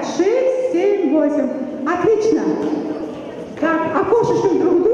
пять, шесть, семь, восемь. Отлично. Так, окошечком друг другу,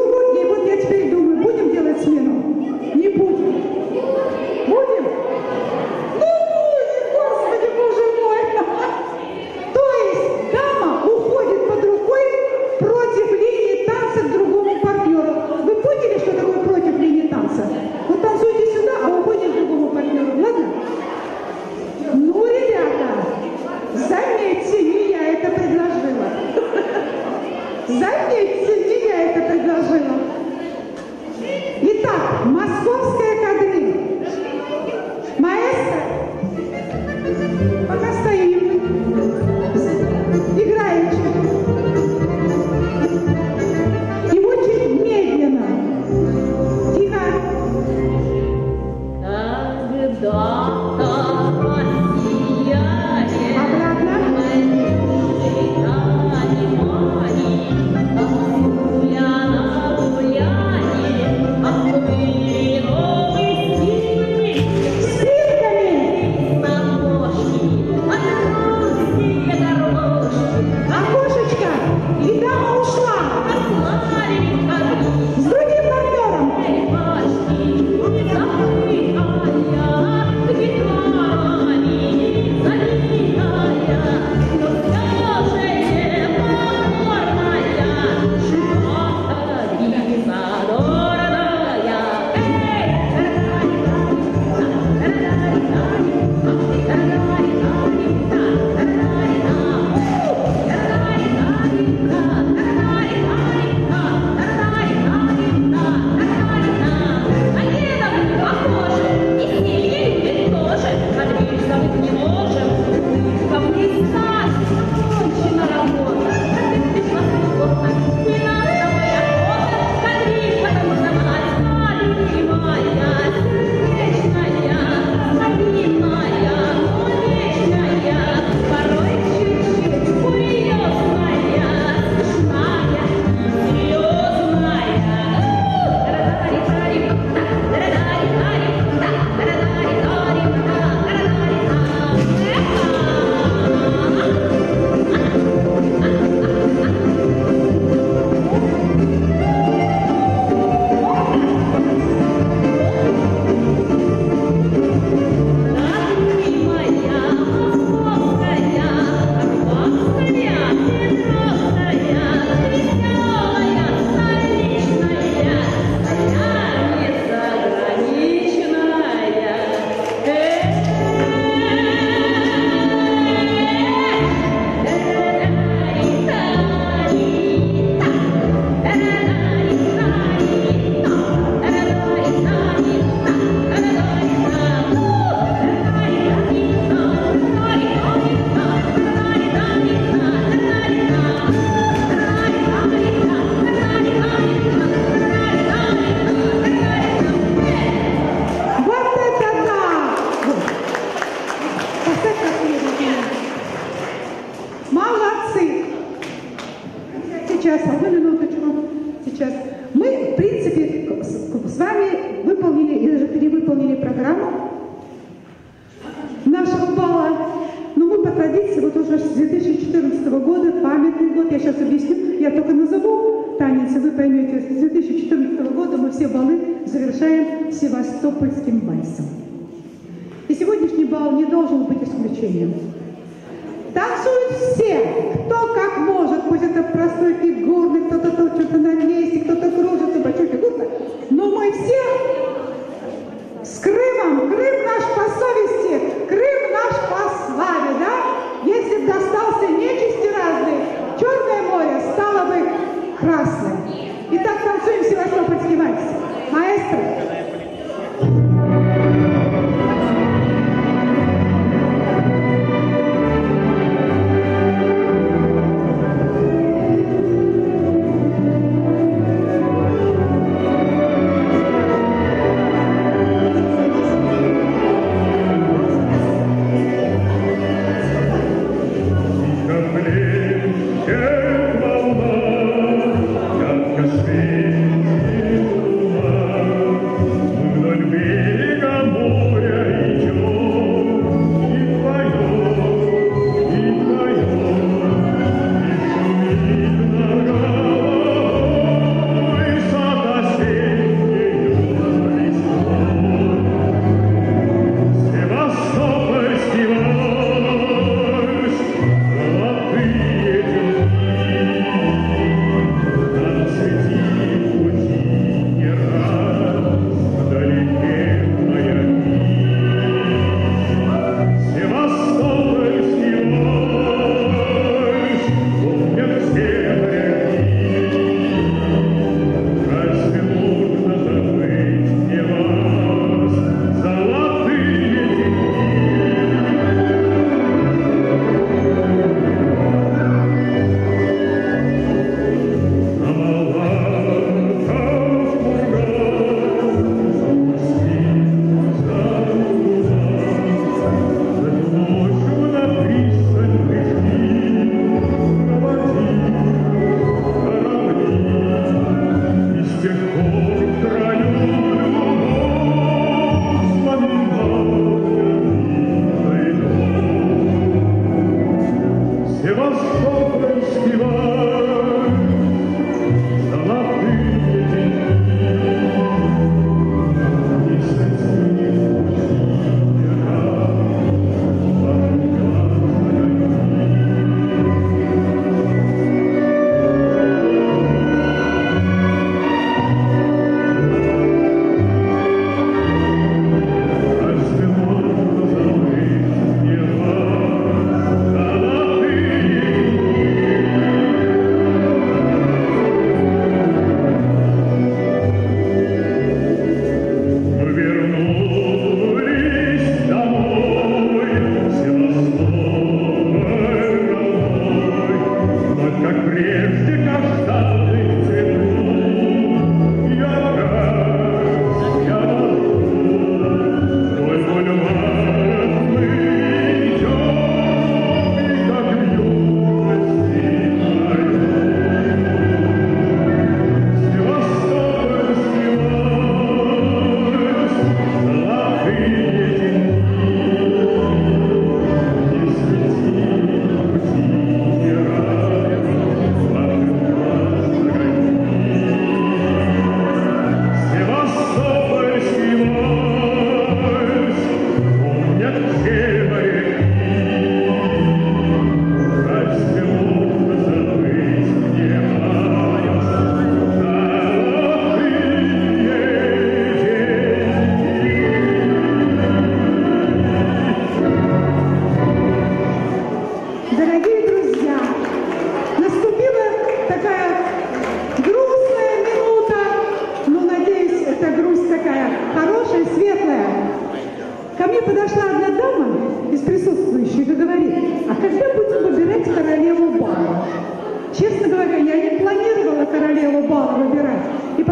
Сейчас, одну минуточку. Сейчас. Мы, в принципе, с, вами выполнили или же перевыполнили программу нашего бала. Но мы по традиции, вот уже с 2014 года, памятный год, я сейчас объясню, я только назову танец, и вы поймете, с 2014 года мы все балы завершаем севастопольским вальсом. И сегодняшний бал не должен быть исключением. Танцуют все, кто как может, пусть это простой фигурный, кто-то точно на месте, кто-то кружится, большой фигурный, но мы все с Крымом, Крым наш по совести, Крым наш по славе, да? Если бы достался нечисти разные, Черное море стало бы красным. Итак, танцуем севастопольский вальс. Маэстро.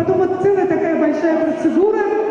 Вот целая такая большая процедура.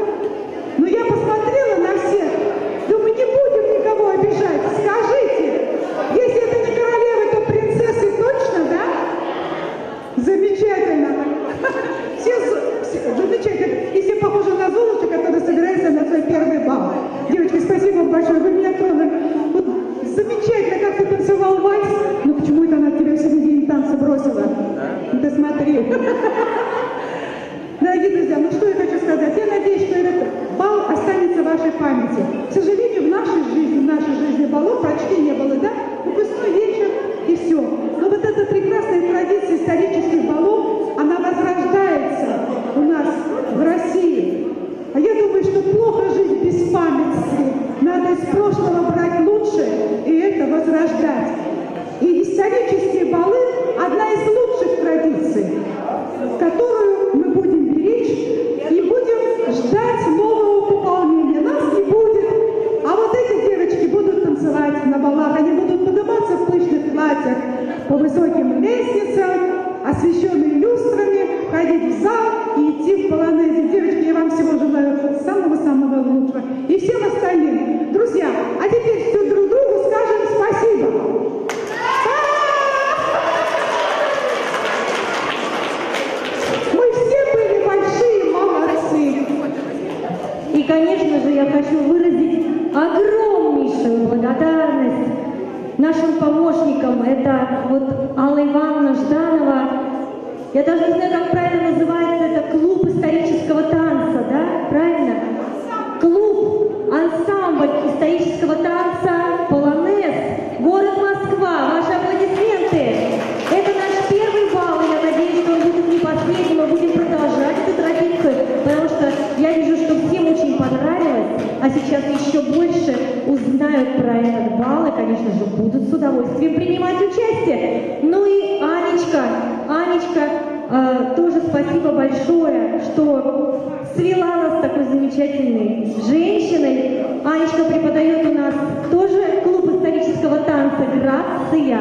Исторических балов, она возрождается у нас в России. А я думаю, что плохо жить без памяти. Надо из прошлого брать лучше и это возрождать. И исторические балы – одна из лучших традиций, которую мы будем беречь и будем ждать нового пополнения. Нас не будет, а вот эти девочки будут танцевать на балах, они будут подниматься в пышных платьях по высоким лестницам, освещенные люстрами, входить в зал и идти в полонезе. Девочки, я вам всего желаю самого-самого лучшего. И всем остальным. Друзья, а теперь все друг другу скажем спасибо. Мы все были большие молодцы. И, конечно же, я хочу выразить огромнейшую благодарность нашим помощникам. Это вот Алла Ивановна Жданова. Я даже не знаю, как правильно называется, это клуб исторического танца, да? Правильно? Клуб, ансамбль исторического танца «Полонез», город Москва. Ваши аплодисменты. Это наш первый бал, и я надеюсь, что он будет не последним, мы будем продолжать эту традицию, потому что я вижу, что всем очень понравилось, а сейчас еще больше узнают про этот бал и, конечно же, будут с удовольствием принимать участие. Ну и Анечка, Анечка, э, тоже спасибо большое, что свела нас с такой замечательной женщиной. Анечка преподает у нас тоже клуб исторического танца «Грация».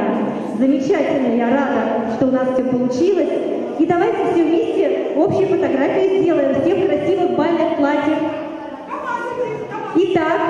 Замечательно, я рада, что у нас все получилось. И давайте все вместе общие фотографии сделаем, все в красивых бальных платьях. Итак,